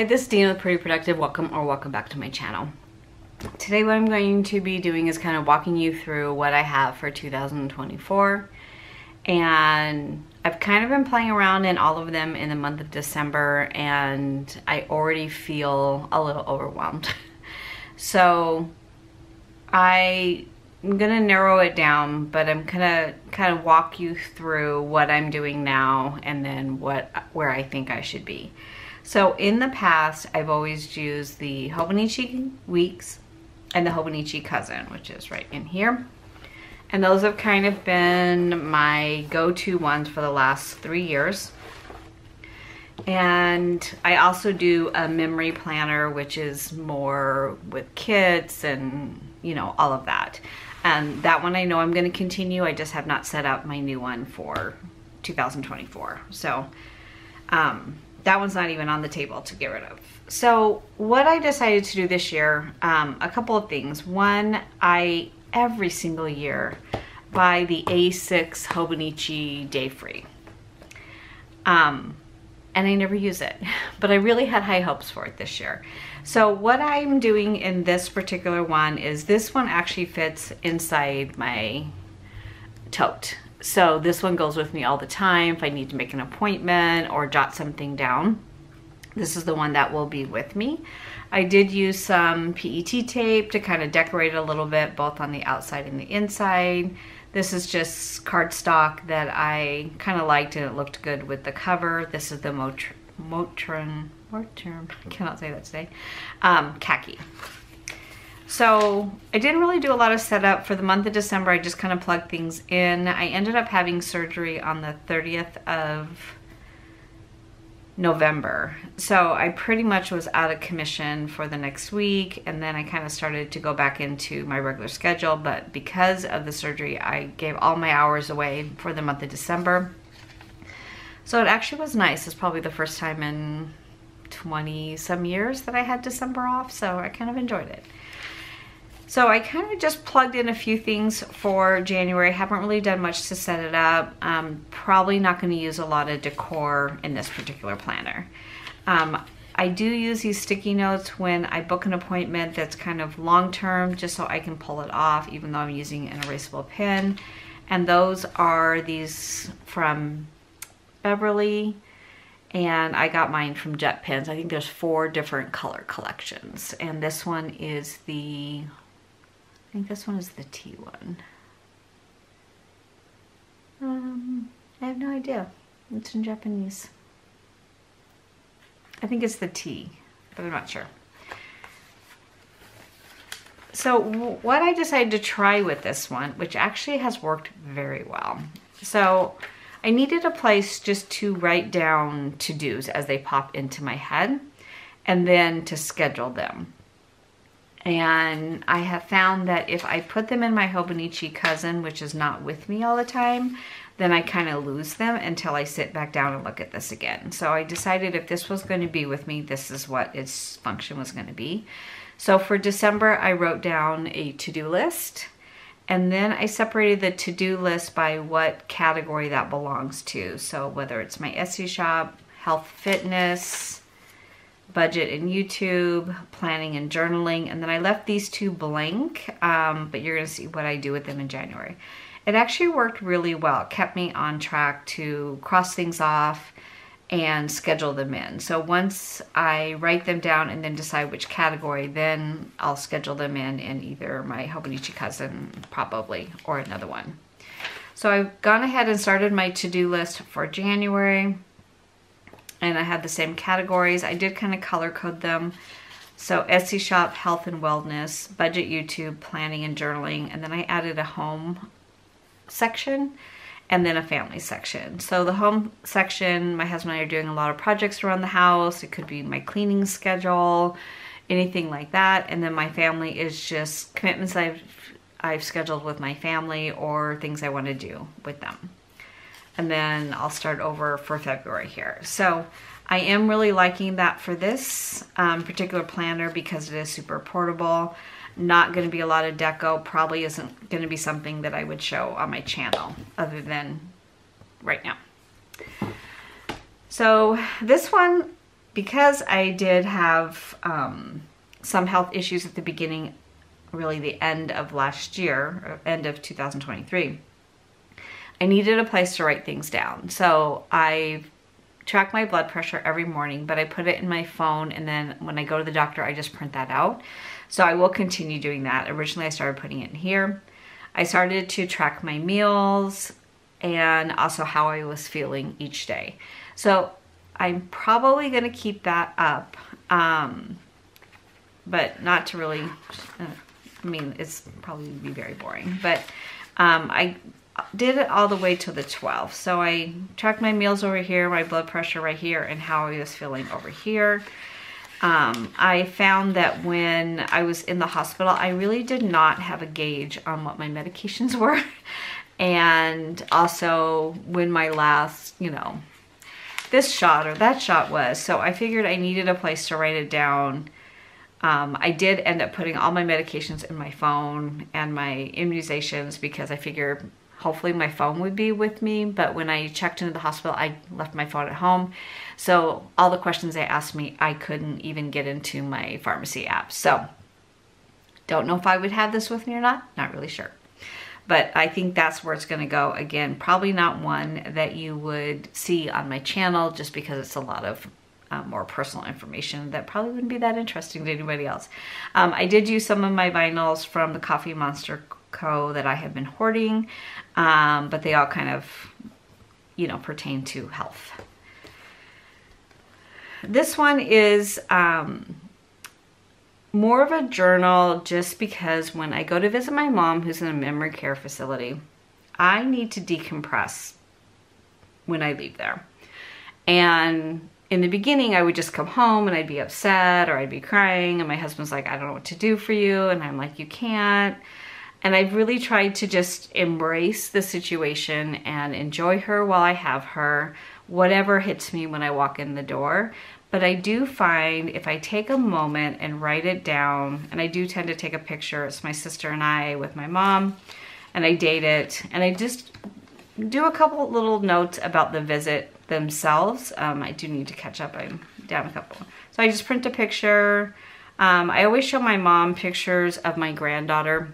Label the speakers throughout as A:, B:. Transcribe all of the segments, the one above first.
A: Hi, this is Dina with Pretty Productive. Welcome or welcome back to my channel. Today what I'm going to be doing is kind of walking you through what I have for 2024. And I've kind of been playing around in all of them in the month of December and I already feel a little overwhelmed. so I I'm gonna narrow it down, but I'm gonna kind of walk you through what I'm doing now and then what where I think I should be. So in the past, I've always used the Hobonichi Weeks and the Hobonichi Cousin, which is right in here. And those have kind of been my go-to ones for the last three years. And I also do a memory planner, which is more with kits and, you know, all of that. And that one I know I'm going to continue. I just have not set up my new one for 2024. So, um, that one's not even on the table to get rid of. So what I decided to do this year, um, a couple of things. One, I every single year buy the A6 Hobonichi Day Free. Um, and I never use it, but I really had high hopes for it this year. So what I'm doing in this particular one is this one actually fits inside my tote. So this one goes with me all the time if I need to make an appointment or jot something down. This is the one that will be with me. I did use some PET tape to kind of decorate a little bit, both on the outside and the inside. This is just cardstock that I kind of liked and it looked good with the cover. This is the Motrin, Motrin, Motrin I cannot say that today, um, khaki. So I didn't really do a lot of setup for the month of December. I just kind of plugged things in. I ended up having surgery on the 30th of November. So I pretty much was out of commission for the next week and then I kind of started to go back into my regular schedule. But because of the surgery, I gave all my hours away for the month of December. So it actually was nice. It's probably the first time in 20 some years that I had December off. So I kind of enjoyed it. So I kind of just plugged in a few things for January. Haven't really done much to set it up. Um, probably not going to use a lot of decor in this particular planner. Um, I do use these sticky notes when I book an appointment that's kind of long term just so I can pull it off even though I'm using an erasable pen. And those are these from Beverly and I got mine from Jet Pens. I think there's four different color collections and this one is the I think this one is the T one. Um, I have no idea. It's in Japanese. I think it's the T, but I'm not sure. So what I decided to try with this one, which actually has worked very well. So I needed a place just to write down to-dos as they pop into my head and then to schedule them. And I have found that if I put them in my Hobonichi cousin, which is not with me all the time, then I kind of lose them until I sit back down and look at this again. So I decided if this was going to be with me, this is what its function was going to be. So for December, I wrote down a to-do list. And then I separated the to-do list by what category that belongs to. So whether it's my Etsy shop, health fitness, budget and YouTube, planning and journaling, and then I left these two blank, um, but you're gonna see what I do with them in January. It actually worked really well. It kept me on track to cross things off and schedule them in. So once I write them down and then decide which category, then I'll schedule them in in either my Hobonichi Cousin probably or another one. So I've gone ahead and started my to-do list for January and I had the same categories. I did kind of color code them. So Etsy shop, health and wellness, budget YouTube, planning and journaling, and then I added a home section and then a family section. So the home section, my husband and I are doing a lot of projects around the house. It could be my cleaning schedule, anything like that. And then my family is just commitments I've I've scheduled with my family or things I want to do with them and then I'll start over for February here. So I am really liking that for this um, particular planner because it is super portable. Not going to be a lot of deco, probably isn't going to be something that I would show on my channel other than right now. So this one because I did have um, some health issues at the beginning, really the end of last year, end of 2023, I needed a place to write things down. So I track my blood pressure every morning, but I put it in my phone and then when I go to the doctor, I just print that out. So I will continue doing that. Originally, I started putting it in here. I started to track my meals and also how I was feeling each day. So I'm probably going to keep that up, um, but not to really, uh, I mean, it's probably be very boring, but um, I did it all the way to the 12th. So I tracked my meals over here, my blood pressure right here, and how I was feeling over here. Um, I found that when I was in the hospital, I really did not have a gauge on what my medications were. and also when my last, you know, this shot or that shot was. So I figured I needed a place to write it down. Um, I did end up putting all my medications in my phone and my immunizations because I figured hopefully my phone would be with me. But when I checked into the hospital, I left my phone at home. So all the questions they asked me, I couldn't even get into my pharmacy app. So don't know if I would have this with me or not. Not really sure. But I think that's where it's going to go. Again, probably not one that you would see on my channel just because it's a lot of um, more personal information that probably wouldn't be that interesting to anybody else. Um, I did use some of my vinyls from the Coffee Monster Co. that I have been hoarding, um, but they all kind of, you know, pertain to health. This one is um, more of a journal just because when I go to visit my mom who's in a memory care facility, I need to decompress when I leave there. And in the beginning, I would just come home and I'd be upset or I'd be crying and my husband's like, I don't know what to do for you. And I'm like, you can't. And I've really tried to just embrace the situation and enjoy her while I have her, whatever hits me when I walk in the door. But I do find if I take a moment and write it down, and I do tend to take a picture, it's my sister and I with my mom, and I date it, and I just do a couple little notes about the visit themselves. Um, I do need to catch up, I'm down a couple. So I just print a picture. Um, I always show my mom pictures of my granddaughter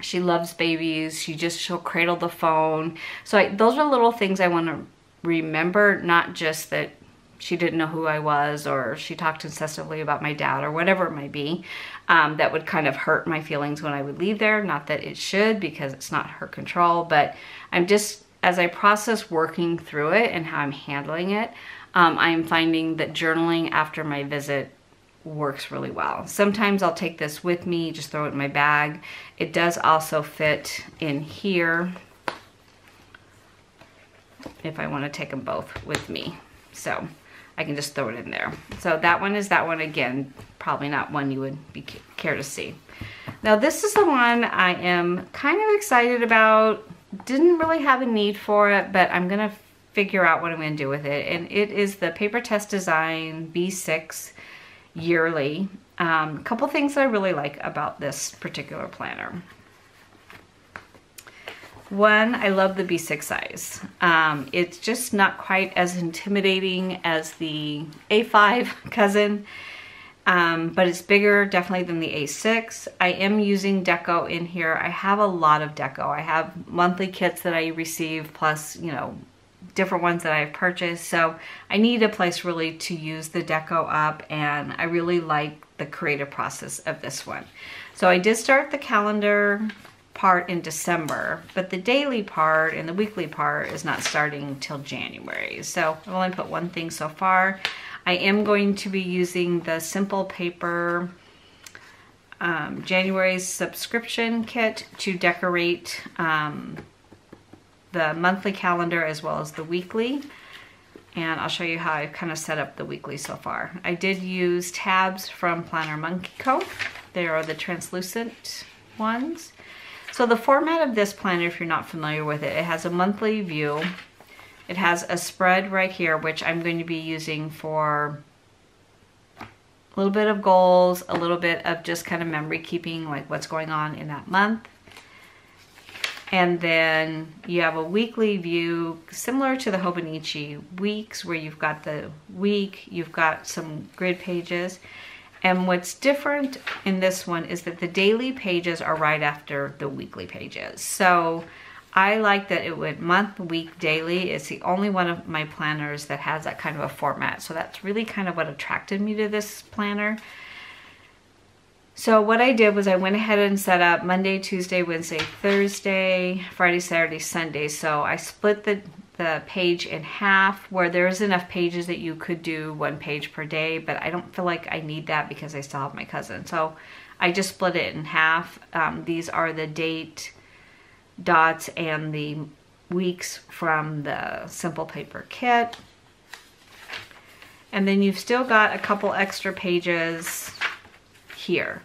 A: she loves babies. She just, she'll cradle the phone. So I, those are little things I want to remember, not just that she didn't know who I was or she talked incessantly about my dad or whatever it might be. Um, that would kind of hurt my feelings when I would leave there. Not that it should because it's not her control, but I'm just, as I process working through it and how I'm handling it, um, I'm finding that journaling after my visit works really well. Sometimes I'll take this with me, just throw it in my bag. It does also fit in here if I want to take them both with me. So I can just throw it in there. So that one is that one again, probably not one you would be care to see. Now this is the one I am kind of excited about. Didn't really have a need for it, but I'm gonna figure out what I'm gonna do with it. And it is the Paper Tess Design B6 yearly. Um, a couple things I really like about this particular planner. One, I love the B6 size. Um, it's just not quite as intimidating as the A5 cousin, um, but it's bigger definitely than the A6. I am using deco in here. I have a lot of deco. I have monthly kits that I receive plus, you know, different ones that I've purchased. So I need a place really to use the deco up and I really like the creative process of this one. So I did start the calendar part in December, but the daily part and the weekly part is not starting till January. So I've only put one thing so far. I am going to be using the Simple Paper um, January's subscription kit to decorate um, the monthly calendar as well as the weekly. And I'll show you how I've kind of set up the weekly so far. I did use tabs from Planner Monkey Co. They are the translucent ones. So the format of this planner, if you're not familiar with it, it has a monthly view. It has a spread right here, which I'm going to be using for a little bit of goals, a little bit of just kind of memory keeping, like what's going on in that month. And then you have a weekly view similar to the Hobonichi weeks where you've got the week, you've got some grid pages. And what's different in this one is that the daily pages are right after the weekly pages. So I like that it would month, week, daily. It's the only one of my planners that has that kind of a format. So that's really kind of what attracted me to this planner. So what I did was I went ahead and set up Monday, Tuesday, Wednesday, Thursday, Friday, Saturday, Sunday. So I split the, the page in half where there's enough pages that you could do one page per day, but I don't feel like I need that because I still have my cousin. So I just split it in half. Um, these are the date dots and the weeks from the Simple Paper kit. And then you've still got a couple extra pages here.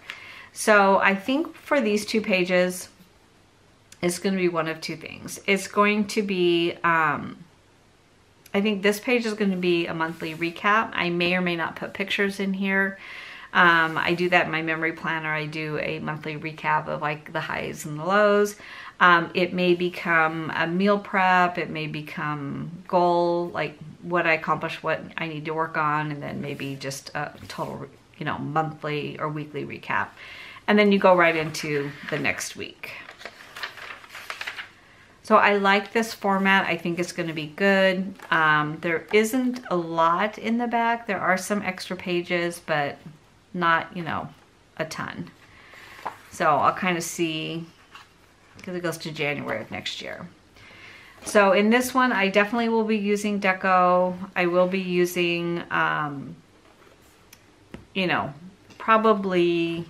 A: So I think for these two pages, it's going to be one of two things. It's going to be, um, I think this page is going to be a monthly recap. I may or may not put pictures in here. Um, I do that in my memory planner. I do a monthly recap of like the highs and the lows. Um, it may become a meal prep. It may become goal, like what I accomplished, what I need to work on, and then maybe just a total you know, monthly or weekly recap. And then you go right into the next week. So I like this format. I think it's going to be good. Um, there isn't a lot in the back. There are some extra pages, but not, you know, a ton. So I'll kind of see, because it goes to January of next year. So in this one, I definitely will be using Deco. I will be using um, you know, probably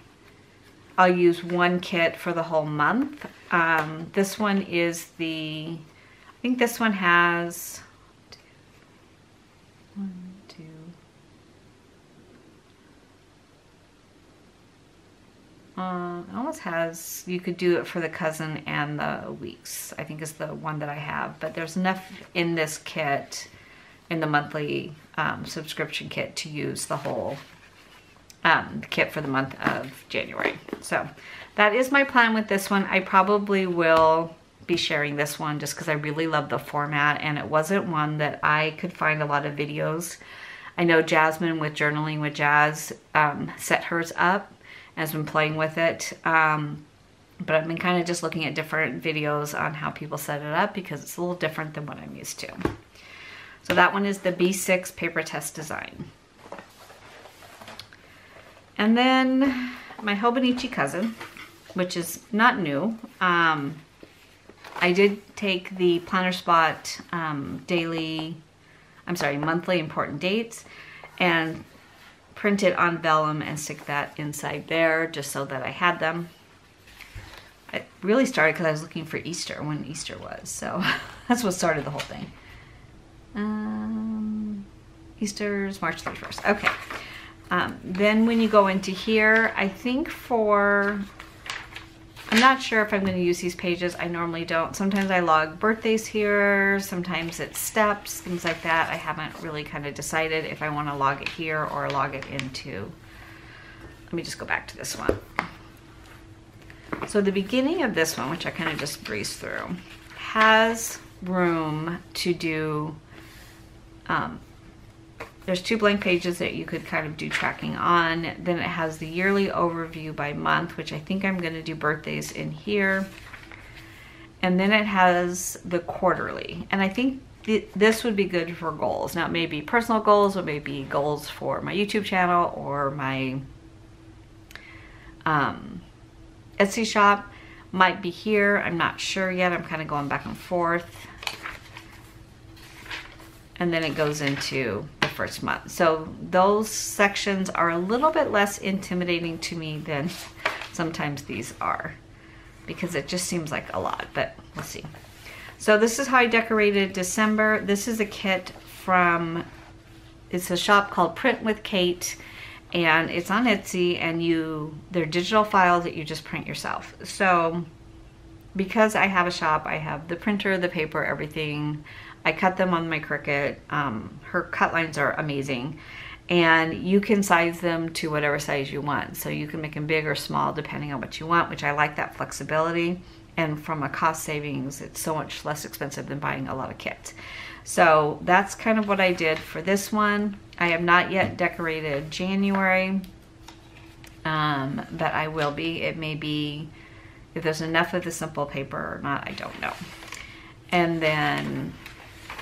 A: I'll use one kit for the whole month. Um, this one is the, I think this one has uh, it almost has, you could do it for the cousin and the weeks, I think is the one that I have. But there's enough in this kit, in the monthly um, subscription kit to use the whole um, kit for the month of January. So that is my plan with this one. I probably will be sharing this one just because I really love the format and it wasn't one that I could find a lot of videos. I know Jasmine with Journaling with Jas um, set hers up has been playing with it. Um, but I've been kind of just looking at different videos on how people set it up because it's a little different than what I'm used to. So that one is the B6 paper Tess design. And then my Hobonichi cousin, which is not new. Um, I did take the Planner Spot um, daily, I'm sorry, monthly important dates and print it on vellum and stick that inside there just so that I had them. It really started because I was looking for Easter, when Easter was. So that's what started the whole thing. Um, Easter's March 31st. Okay. Um, then when you go into here, I think for, I'm not sure if I'm going to use these pages. I normally don't. Sometimes I log birthdays here. Sometimes it's steps, things like that. I haven't really kind of decided if I want to log it here or log it into, let me just go back to this one. So the beginning of this one, which I kind of just breezed through, has room to do um, there's two blank pages that you could kind of do tracking on. Then it has the yearly overview by month, which I think I'm going to do birthdays in here. And then it has the quarterly. And I think th this would be good for goals. Now, it may be personal goals or maybe goals for my YouTube channel or my um, Etsy shop. Might be here. I'm not sure yet. I'm kind of going back and forth. And then it goes into first month. So those sections are a little bit less intimidating to me than sometimes these are because it just seems like a lot, but we'll see. So this is how I decorated December. This is a kit from, it's a shop called Print with Kate and it's on Etsy and you, they're digital files that you just print yourself. So because I have a shop, I have the printer, the paper, everything. I cut them on my Cricut. Um, her cut lines are amazing. And you can size them to whatever size you want. So you can make them big or small depending on what you want, which I like that flexibility. and from a cost savings, it's so much less expensive than buying a lot of kits. So that's kind of what I did for this one. I have not yet decorated January, um, but I will be. It may be, if there's enough of the simple paper or not, I don't know. And then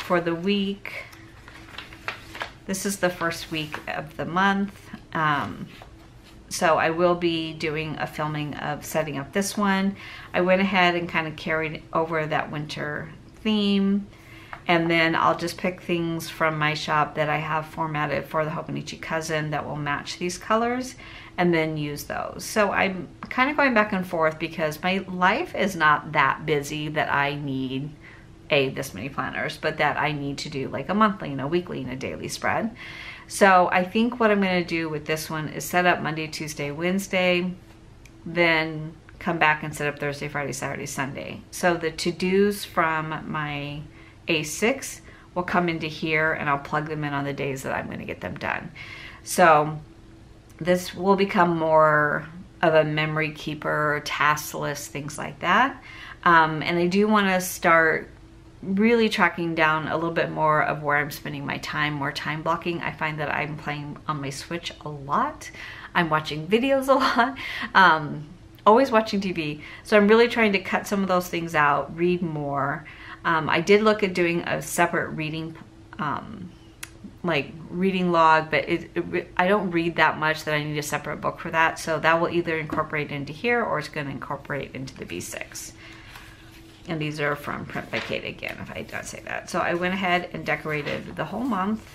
A: for the week, this is the first week of the month. Um, so I will be doing a filming of setting up this one. I went ahead and kind of carried over that winter theme and then I'll just pick things from my shop that I have formatted for the Hobonichi Cousin that will match these colors and then use those. So I'm kind of going back and forth because my life is not that busy that I need a this many planners, but that I need to do like a monthly and a weekly and a daily spread. So I think what I'm gonna do with this one is set up Monday, Tuesday, Wednesday, then come back and set up Thursday, Friday, Saturday, Sunday. So the to-dos from my A6 will come into here and I'll plug them in on the days that I'm gonna get them done. So this will become more of a memory keeper, task list, things like that. Um, and I do wanna start really tracking down a little bit more of where I'm spending my time, more time blocking. I find that I'm playing on my Switch a lot. I'm watching videos a lot. Um, always watching TV. So I'm really trying to cut some of those things out, read more. Um, I did look at doing a separate reading, um, like reading log, but it, it, I don't read that much that I need a separate book for that. So that will either incorporate into here or it's going to incorporate into the B6. And these are from Print by Kate again, if I don't say that. So I went ahead and decorated the whole month.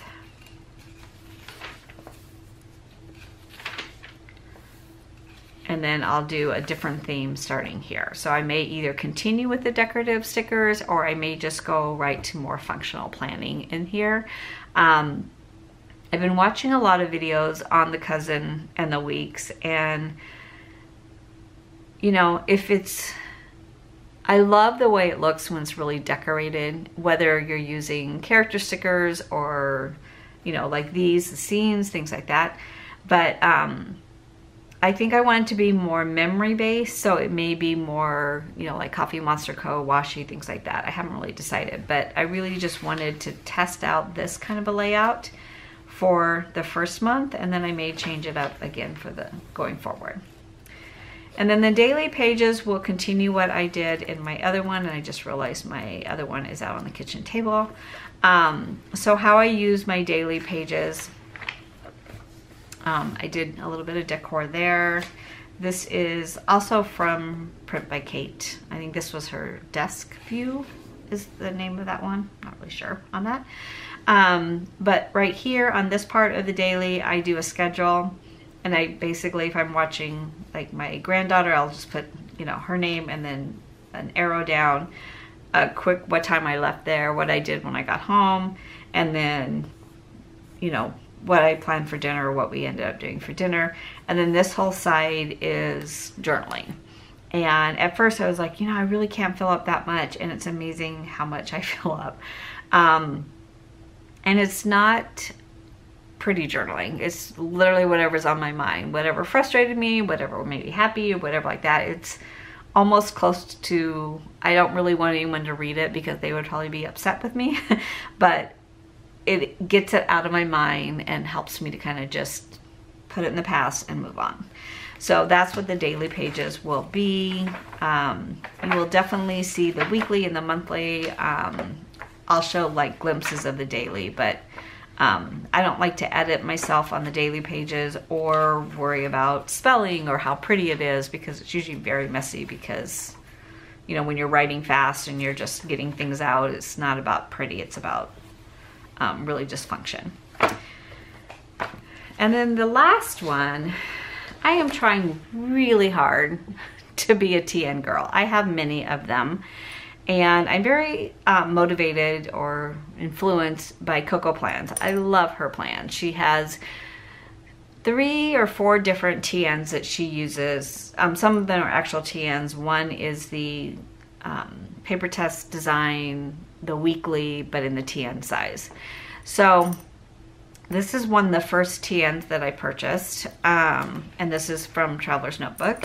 A: and then I'll do a different theme starting here. So I may either continue with the decorative stickers or I may just go right to more functional planning in here. Um, I've been watching a lot of videos on the cousin and the weeks and you know, if it's I love the way it looks when it's really decorated, whether you're using character stickers or, you know, like these, the scenes, things like that. But um, I think I want it to be more memory based, so it may be more, you know, like Coffee Monster Co., washi, things like that. I haven't really decided, but I really just wanted to test out this kind of a layout for the first month, and then I may change it up again for the going forward. And then the daily pages will continue what I did in my other one, and I just realized my other one is out on the kitchen table. Um, so how I use my daily pages, um, I did a little bit of decor there. This is also from Print by Kate. I think this was her desk view is the name of that one. Not really sure on that. Um, but right here on this part of the daily, I do a schedule and I basically, if I'm watching like my granddaughter, I'll just put, you know, her name and then an arrow down, a quick what time I left there, what I did when I got home, and then, you know, what I planned for dinner or what we ended up doing for dinner. And then this whole side is journaling. And at first I was like, you know, I really can't fill up that much. And it's amazing how much I fill up. Um, and it's not pretty journaling. It's literally whatever's on my mind, whatever frustrated me, whatever made me happy, whatever like that. It's almost close to, I don't really want anyone to read it because they would probably be upset with me, but it gets it out of my mind and helps me to kind of just put it in the past and move on. So that's what the daily pages will be. Um, you will definitely see the weekly and the monthly. Um, I'll show like glimpses of the daily, but um, I don't like to edit myself on the daily pages or worry about spelling or how pretty it is because it's usually very messy because, you know, when you're writing fast and you're just getting things out, it's not about pretty, it's about um, really just function. And then the last one, I am trying really hard to be a TN girl. I have many of them and I'm very uh, motivated or influenced by Coco plans. I love her plans. She has three or four different TNs that she uses. Um, some of them are actual TNs. One is the um, paper Tess design, the weekly, but in the TN size. So this is one of the first TNs that I purchased, um, and this is from Traveler's Notebook.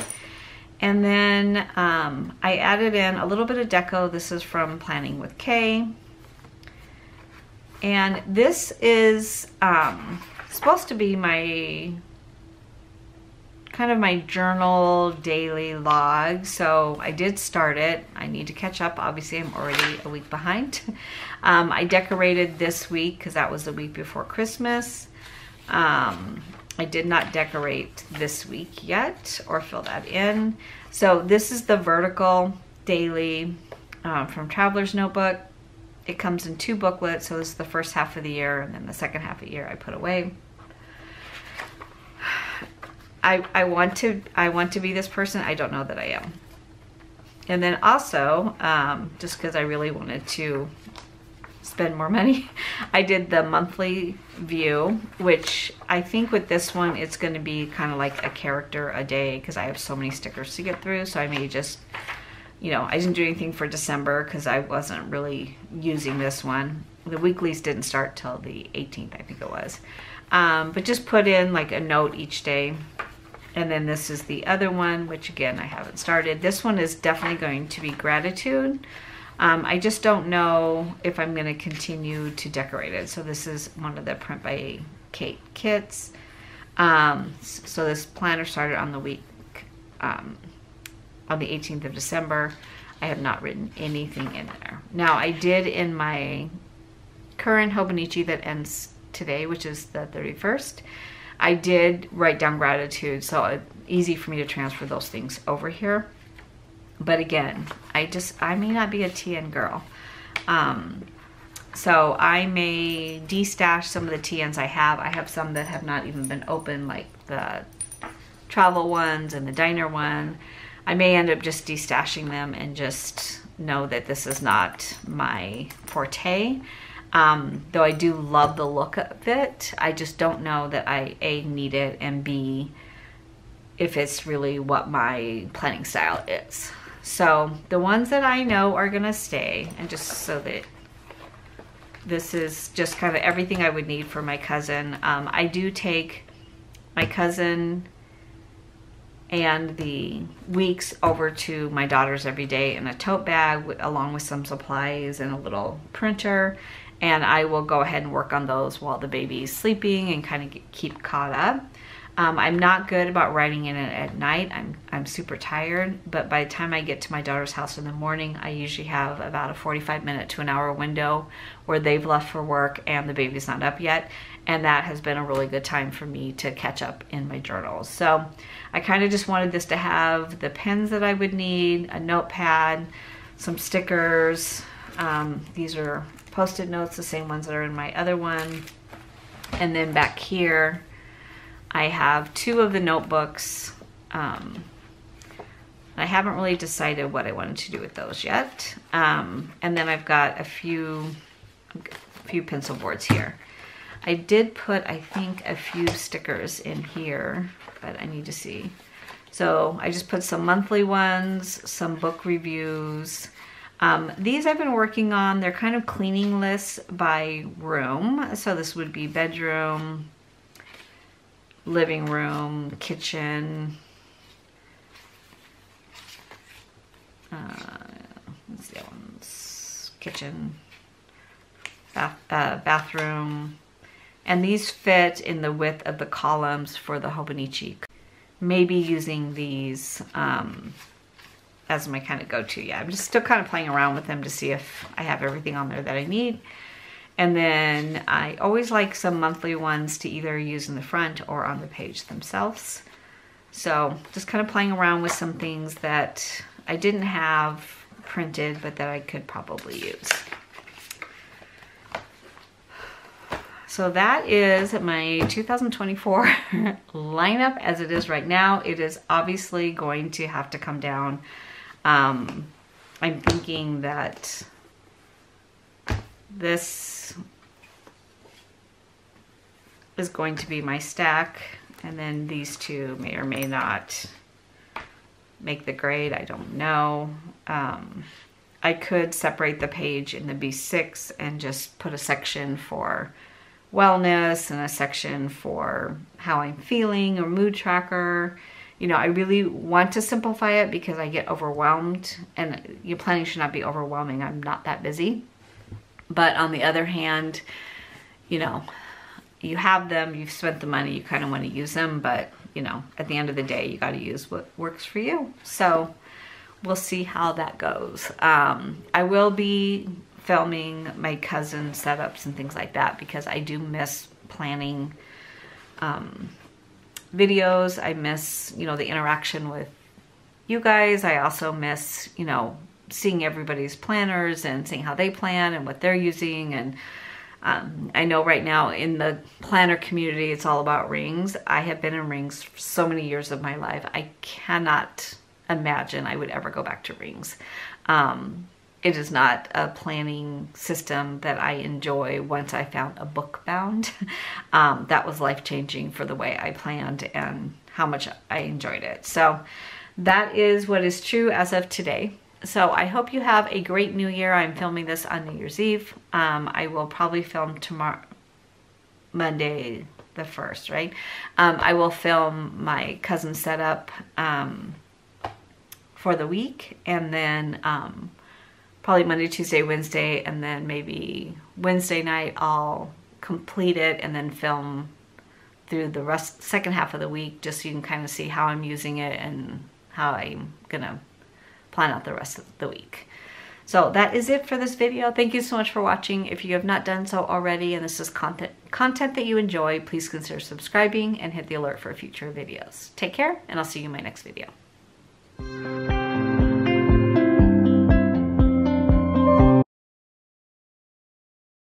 A: And then um, I added in a little bit of deco. This is from Planning with Kay. And this is um, supposed to be my kind of my journal daily log. So I did start it. I need to catch up. Obviously, I'm already a week behind. Um, I decorated this week because that was the week before Christmas. Um, I did not decorate this week yet or fill that in. So this is the vertical daily um, from Traveler's Notebook. It comes in two booklets. So this is the first half of the year and then the second half of the year I put away. I, I want to I want to be this person. I don't know that I am. And then also, um, just because I really wanted to spend more money, I did the monthly view, which I think with this one, it's going to be kind of like a character a day because I have so many stickers to get through. So I may just, you know, I didn't do anything for December because I wasn't really using this one. The weeklies didn't start till the 18th, I think it was. Um, but just put in like a note each day and then this is the other one, which again, I haven't started. This one is definitely going to be gratitude. Um, I just don't know if I'm going to continue to decorate it. So this is one of the Print by Kate kits. Um, so this planner started on the week, um, on the 18th of December. I have not written anything in there. Now I did in my current Hobonichi that ends today, which is the 31st. I did write down gratitude, so it's easy for me to transfer those things over here. But again, I just, I may not be a TN girl. Um, so I may destash some of the TNs I have. I have some that have not even been opened, like the travel ones and the diner one. I may end up just destashing them and just know that this is not my forte. Um, though I do love the look of it, I just don't know that I A, need it, and B, if it's really what my planning style is. So the ones that I know are gonna stay, and just so that this is just kind of everything I would need for my cousin. Um, I do take my cousin and the weeks over to my daughter's every day in a tote bag along with some supplies and a little printer and I will go ahead and work on those while the baby's sleeping and kind of keep caught up. Um, I'm not good about writing in it at night. I'm, I'm super tired, but by the time I get to my daughter's house in the morning, I usually have about a 45 minute to an hour window where they've left for work and the baby's not up yet. And that has been a really good time for me to catch up in my journals. So I kind of just wanted this to have the pens that I would need, a notepad, some stickers. Um, these are post-it notes, the same ones that are in my other one. And then back here, I have two of the notebooks. Um, I haven't really decided what I wanted to do with those yet. Um, and then I've got a few, a few pencil boards here. I did put, I think, a few stickers in here, but I need to see. So I just put some monthly ones, some book reviews, um, these I've been working on, they're kind of cleaning lists by room. So this would be bedroom, living room, kitchen, uh, what's the other ones? Kitchen, bath, uh, bathroom. And these fit in the width of the columns for the Hobonichi. Maybe using these um, as my kind of go-to. Yeah, I'm just still kind of playing around with them to see if I have everything on there that I need. And then I always like some monthly ones to either use in the front or on the page themselves. So just kind of playing around with some things that I didn't have printed, but that I could probably use. So that is my 2024 lineup as it is right now. It is obviously going to have to come down um, I'm thinking that this is going to be my stack and then these two may or may not make the grade, I don't know. Um, I could separate the page in the B6 and just put a section for wellness and a section for how I'm feeling or mood tracker you know, I really want to simplify it because I get overwhelmed and your planning should not be overwhelming. I'm not that busy. But on the other hand, you know, you have them, you've spent the money, you kind of want to use them, but you know, at the end of the day, you got to use what works for you. So we'll see how that goes. Um, I will be filming my cousin setups and things like that because I do miss planning um, videos. I miss, you know, the interaction with you guys. I also miss, you know, seeing everybody's planners and seeing how they plan and what they're using and um, I know right now in the planner community, it's all about rings. I have been in rings for so many years of my life. I cannot imagine I would ever go back to rings. Um, it is not a planning system that I enjoy once I found a book bound. um, that was life changing for the way I planned and how much I enjoyed it. So that is what is true as of today. So I hope you have a great new year. I'm filming this on New Year's Eve. Um, I will probably film tomorrow, Monday the 1st, right? Um, I will film my cousin setup um, for the week and then um, probably Monday, Tuesday, Wednesday, and then maybe Wednesday night I'll complete it and then film through the rest second half of the week just so you can kind of see how I'm using it and how I'm gonna plan out the rest of the week. So that is it for this video. Thank you so much for watching. If you have not done so already and this is content, content that you enjoy, please consider subscribing and hit the alert for future videos. Take care and I'll see you in my next video.